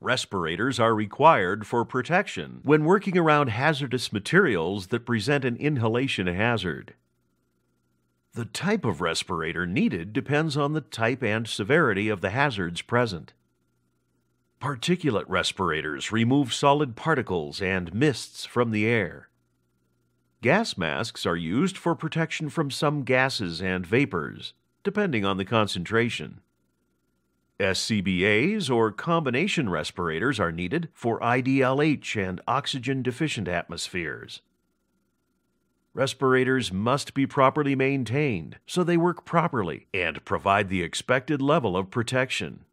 Respirators are required for protection when working around hazardous materials that present an inhalation hazard. The type of respirator needed depends on the type and severity of the hazards present. Particulate respirators remove solid particles and mists from the air. Gas masks are used for protection from some gases and vapors, depending on the concentration. SCBAs or combination respirators are needed for IDLH and oxygen deficient atmospheres. Respirators must be properly maintained so they work properly and provide the expected level of protection.